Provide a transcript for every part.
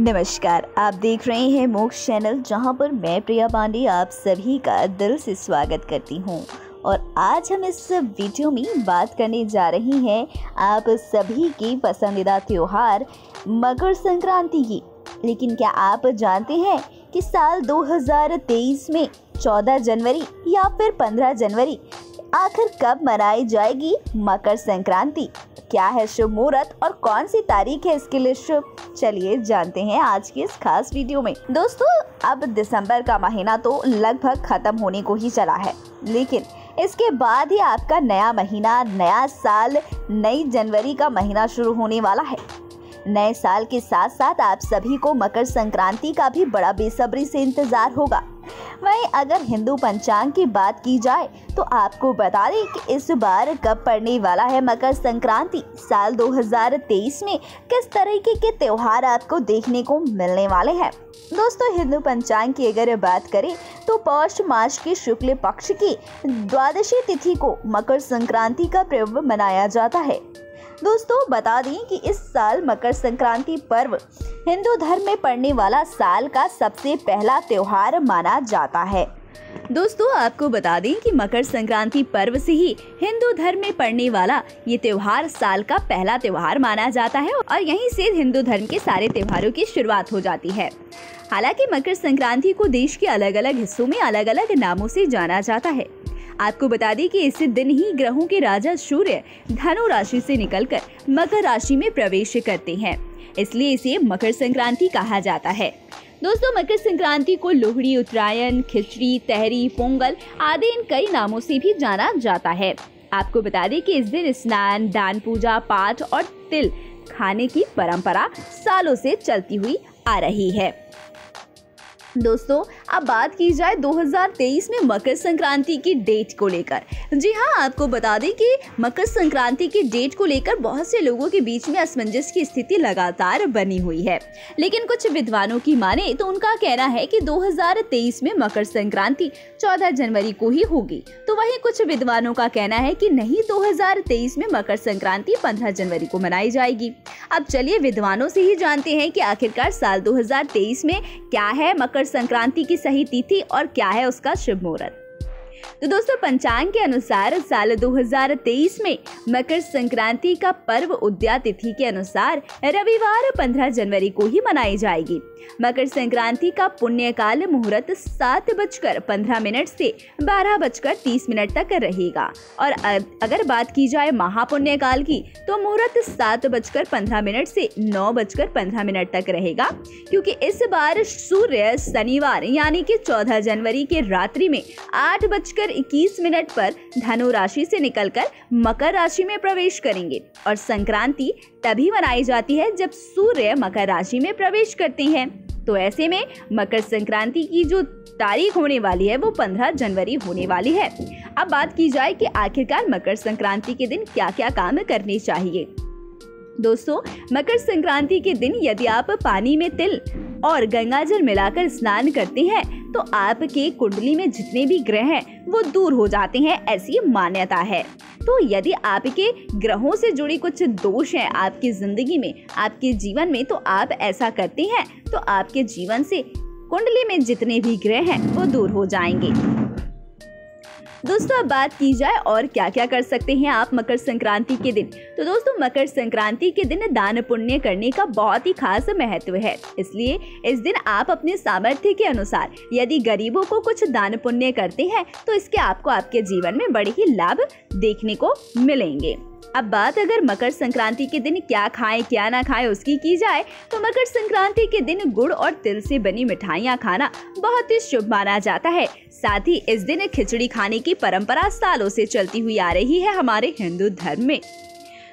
नमस्कार, आप देख रहे हैं मोक्ष चैनल, जहाँ पर मैं प्रिया पांडे आप सभी का दिल से स्वागत करती हूँ। और आज हम इस वीडियो में बात करने जा रहे हैं आप सभी की पसंदीदा त्योहार मकर संक्रांति की। लेकिन क्या आप जानते हैं कि साल 2023 में 14 जनवरी या फिर 15 जनवरी आखिर कब मनाई जाएगी मकर संक्रांति? क्या है शुभ मुहूर्त और कौन सी तारीख है इसके लिए शुभ? चलिए जानते हैं आज की इस खास वीडियो में। दोस्तों, अब दिसंबर का महीना तो लगभग खत्म होने को ही चला है। लेकिन इसके बाद ही आपका नया महीना, नया साल, नई जनवरी का महीना शुरू होने वाला है। नए साल के साथ साथ आप सभी को मकर संक्रांति का भी बड़ा बेसब्री से इंतज़ार होगा। वहीं अगर हिंदू पंचांग की बात की जाए तो आपको बता दें कि इस बार कब पड़ने वाला है मकर संक्रांति? साल 2023 में किस तरीके के त्योहार आपको देखने को मिलने वाले हैं? दोस्तों, हिंदू पंचांग की अगर बात करें तो पौष मास के शुक्ल पक्ष की द्वादशी तिथि को मकर संक्रांति का पर्व मनाया जाता है। दोस्तों, बता दें कि इस साल मकर संक्रांति पर्व हिंदू धर्म में पड़ने वाला साल का सबसे पहला त्यौहार माना जाता है। दोस्तों, आपको बता दें कि मकर संक्रांति पर्व से ही हिंदू धर्म में पड़ने वाला ये त्योहार साल का पहला त्योहार माना जाता है और यहीं से हिंदू धर्म के सारे त्योहारों की शुरुआत हो जाती है। हालाँकि मकर संक्रांति को देश के अलग अलग हिस्सों में अलग अलग नामों से जाना जाता है। आपको बता दें कि इस दिन ही ग्रहों के राजा सूर्य धनु राशि से निकलकर मकर राशि में प्रवेश करते हैं। इसलिए इसे मकर संक्रांति कहा जाता है। दोस्तों, मकर संक्रांति को लोहड़ी, उत्तरायण, खिचड़ी, तहरी, पोंगल आदि इन कई नामों से भी जाना जाता है। आपको बता दें कि इस दिन स्नान, दान पूजा, पाठ और तिल खाने की परंपरा सालों से चलती हुई आ रही है। दोस्तों अब बात की जाए 2023 में मकर संक्रांति की डेट को लेकर। जी हाँ आपको बता दें कि मकर संक्रांति की डेट को लेकर बहुत से लोगों के बीच में असमंजस की स्थिति लगातार बनी हुई है। लेकिन कुछ विद्वानों की माने तो उनका कहना है कि 2023 में मकर संक्रांति 14 जनवरी को ही होगी। तो वहीं कुछ विद्वानों का कहना है कि नहीं 2023 में मकर संक्रांति 15 जनवरी को मनाई जाएगी। अब चलिए विद्वानों से ही जानते हैं कि आखिरकार साल 2023 में क्या है मकर संक्रांति की सही तिथि और क्या है उसका शुभ मुहूर्त। तो दोस्तों, पंचांग के अनुसार साल 2023 में मकर संक्रांति का पर्व उद्या तिथि के अनुसार रविवार 15 जनवरी को ही मनाई जाएगी। मकर संक्रांति का पुण्य काल मुहूर्त सात बजकर पंद्रह मिनट से बारह बजकर तीस मिनट तक रहेगा। और अगर बात की जाए महापुण्य काल की तो मुहूर्त सात बजकर पंद्रह मिनट से नौ बजकर पंद्रह मिनट तक रहेगा, क्योंकि इस बार सूर्य शनिवार यानी कि चौदह जनवरी के रात्रि में आठ बजकर इक्कीस मिनट पर धनु राशि से निकलकर मकर राशि में प्रवेश करेंगे और संक्रांति तभी मनाई जाती है जब सूर्य मकर राशि में प्रवेश करते हैं। तो ऐसे में मकर संक्रांति की जो तारीख होने वाली है, वो 15 जनवरी होने वाली है। अब बात की जाए कि आखिरकार मकर संक्रांति के दिन क्या क्या काम करने चाहिए। दोस्तों, मकर संक्रांति के दिन यदि आप पानी में तिल और गंगा जल मिलाकर स्नान करते हैं तो आपके कुंडली में जितने भी ग्रह हैं, वो दूर हो जाते हैं, ऐसी मान्यता है। तो यदि आपके ग्रहों से जुड़ी कुछ दोष हैं आपकी ज़िंदगी में, आपके जीवन में तो आप ऐसा करते हैं तो आपके जीवन से कुंडली में जितने भी ग्रह हैं, वो दूर हो जाएँगे। दोस्तों, अब बात की जाए और क्या क्या कर सकते हैं आप मकर संक्रांति के दिन। तो दोस्तों, मकर संक्रांति के दिन दान पुण्य करने का बहुत ही खास महत्व है। इसलिए इस दिन आप अपने सामर्थ्य के अनुसार यदि गरीबों को कुछ दान पुण्य करते हैं तो इसके आपको आपके जीवन में बड़े ही लाभ देखने को मिलेंगे। अब बात अगर मकर संक्रांति के दिन क्या खाएँ, क्या ना खाएँ, उसकी की जाए तो मकर संक्रांति के दिन गुड़ और तिल से बनी मिठाइयाँ खाना बहुत ही शुभ माना जाता है। साथ ही इस दिन खिचड़ी खाने की परंपरा सालों से चलती हुई आ रही है हमारे हिंदू धर्म में।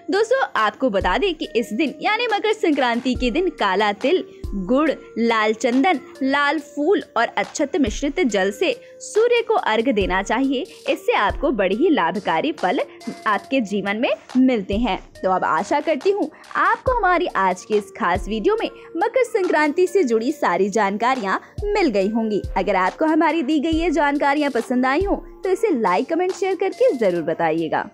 दोस्तों, आपको बता दें कि इस दिन, यानी मकर संक्रांति के दिन, काला तिल, गुड़, लाल चंदन, लाल फूल और अच्छत मिश्रित जल से सूर्य को अर्घ देना चाहिए। इससे आपको बड़ी ही लाभकारी फल आपके जीवन में मिलते हैं। तो अब आशा करती हूँ, आपको हमारी आज के इस खास वीडियो में मकर संक्रांति से जुड़ी सारी जानकारियाँ मिल गई होंगी। अगर आपको हमारी दी गई ये जानकारियाँ पसंद आई हो तो इसे लाइक कमेंट शेयर करके ज़रूर बताइएगा।